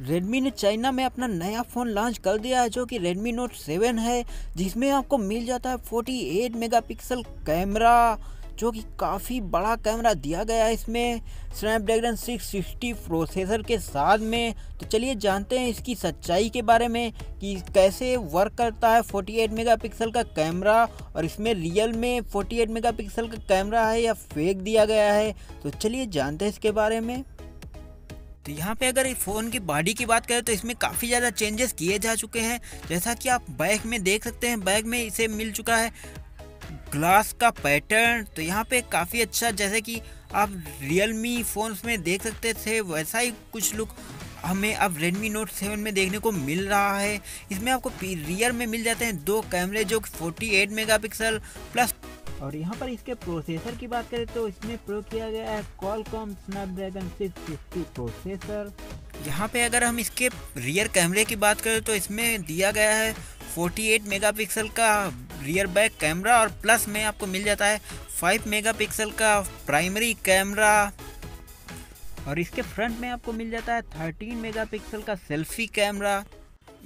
Redmi ने China में अपना नया फ़ोन लॉन्च कर दिया है, जो कि रेडमी नोट 7 है, जिसमें आपको मिल जाता है 48 मेगापिक्सल कैमरा जो कि काफ़ी बड़ा कैमरा दिया गया है इसमें। स्नैपड्रैगन 660 प्रोसेसर के साथ में। तो चलिए जानते हैं इसकी सच्चाई के बारे में, कि कैसे वर्क करता है 48 मेगापिक्सल का कैमरा और इसमें रियल में 48 मेगापिक्सल का कैमरा है या फेक दिया गया है। तो चलिए जानते हैं इसके बारे में। तो यहाँ पे अगर फ़ोन की बॉडी की बात करें तो इसमें काफ़ी ज़्यादा चेंजेस किए जा चुके हैं। जैसा कि आप बैग में देख सकते हैं, बैग में इसे मिल चुका है ग्लास का पैटर्न। तो यहाँ पे काफ़ी अच्छा जैसे कि आप रियल मी में देख सकते थे, वैसा ही कुछ लुक हमें अब Redmi Note 7 में देखने को मिल रहा है। इसमें आपको रियर में मिल जाते हैं, दो कैमरे, जो 48 मेगापिक्सल प्लस और यहाँ पर इसके प्रोसेसर की बात करें तो इसमें प्रयोग किया गया है Qualcomm Snapdragon 650 प्रोसेसर यहाँ पे अगर हम इसके रियर कैमरे की बात करें तो इसमें दिया गया है 48 मेगापिक्सल का रियर बैक कैमरा और प्लस में आपको मिल जाता है 5 मेगापिक्सल का प्राइमरी कैमरा और इसके फ्रंट में आपको मिल जाता है 13 मेगापिक्सल का सेल्फी कैमरा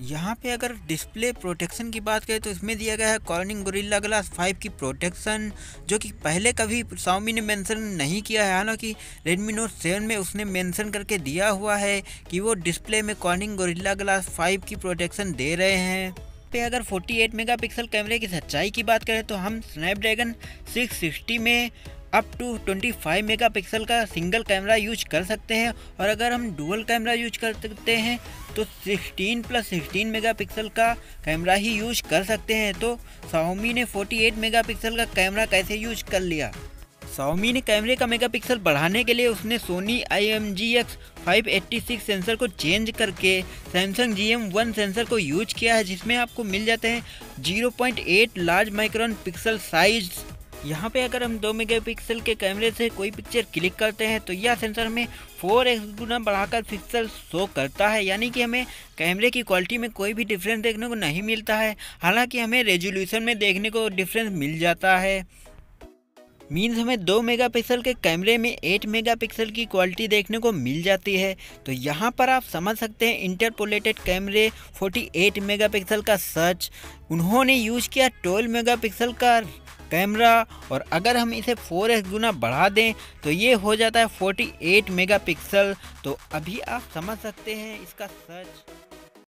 यहाँ पे अगर डिस्प्ले प्रोटेक्शन की बात करें तो इसमें दिया गया है कॉर्निंग गोरिल्ला ग्लास 5 की प्रोटेक्शन जो कि पहले कभी साउमी ने मेंशन नहीं किया है। हालाँकि Redmi Note 7 में उसने मेंशन करके दिया हुआ है कि वो डिस्प्ले में कॉर्निंग गोरिल्ला ग्लास 5 की प्रोटेक्शन दे रहे हैं। पे अगर 48 मेगापिक्सल कैमरे की सच्चाई की बात करें तो हम स्नैपड्रैगन 660 में अप टू 25 मेगापिक्सल का सिंगल कैमरा यूज़ कर सकते हैं। और अगर हम डुअल कैमरा यूज़ कर सकते हैं तो 16 प्लस 16 मेगापिक्सल का कैमरा ही यूज़ कर सकते हैं। तो साओमी ने 48 मेगापिक्सल का कैमरा कैसे यूज़ कर लिया? साओमी ने कैमरे का मेगापिक्सल बढ़ाने के लिए उसने Sony I M G X five eighty six sensor को चेंज करके Samsung G M one sensor को यूज़ किया है, जिसमें आपको मिल जाते हैं 0.8 लार्ज माइक्रोन पिक्सल साइज़ यहाँ पे अगर हम दो मेगापिक्सल के कैमरे से कोई पिक्चर क्लिक करते हैं तो यह सेंसर हमें फोर एक्स गुना बढ़ाकर पिक्सल शो करता है। यानी कि हमें कैमरे की क्वालिटी में कोई भी डिफरेंस देखने को नहीं मिलता है। हालाँकि हमें रेजोल्यूशन में देखने को डिफरेंस मिल जाता है। मीन्स हमें दो मेगापिक्सल के कैमरे में एट मेगापिक्सल की क्वालिटी देखने को मिल जाती है। तो यहाँ पर आप समझ सकते हैं इंटरपोलेटेड कैमरे 48 मेगापिक्सल का सच उन्होंने यूज़ किया 12 मेगापिक्सल का कैमरा और अगर हम इसे फोर 4x गुना बढ़ा दें तो ये हो जाता है 48 मेगापिक्सल। तो अभी आप समझ सकते हैं इसका सच